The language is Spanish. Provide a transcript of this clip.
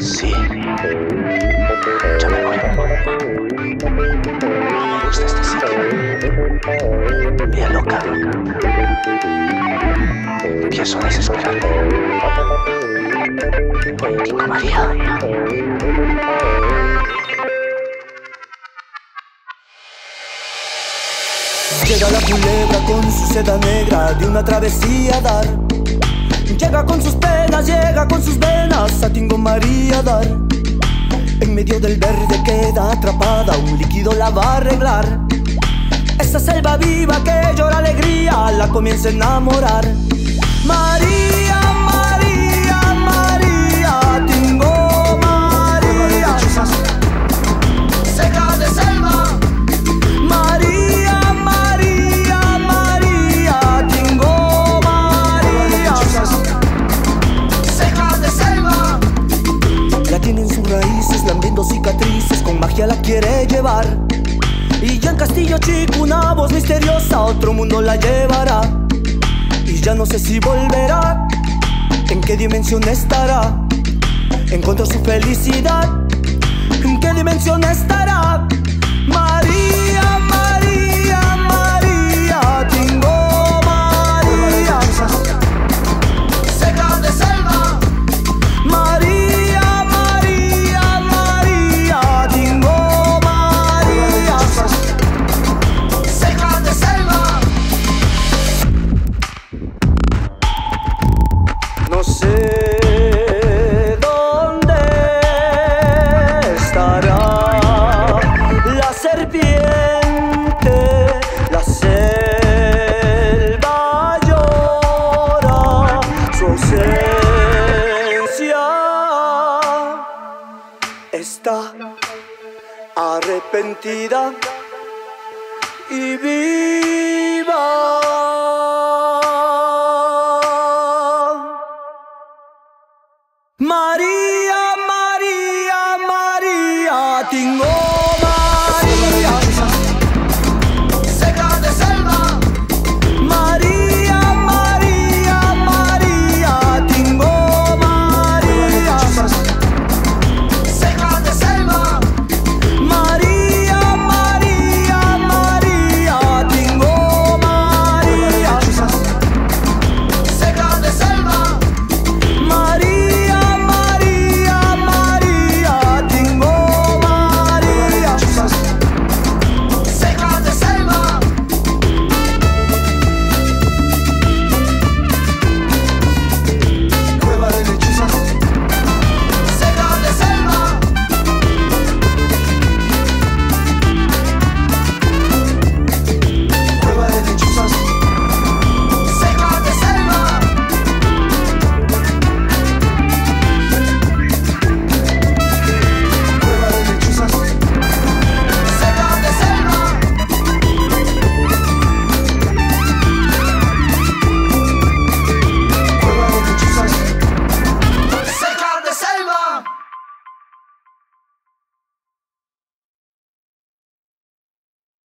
Sí. Vida loca. A desesperarme. Kiko María. Llega la culebra con su seda negra de una travesía dar. Llega con sus penas, llega con sus venas a Tingo María dar. En medio del verde queda atrapada, un líquido la va a arreglar. Esa selva viva que llora alegría la comienza a enamorar. María, María, María, Tingo María. Seca de selva. María, María, María, Tingo María. Seca de selva. La tiene en sus raíces, lambiendo cicatrices, con magia la quiere llevar. Y ya en Castillo Chico una voz misteriosa a otro mundo la llevará. Y ya no sé si volverá, en qué dimensión estará. Encontró su felicidad, en qué dimensión estará. Está arrepentida y vive.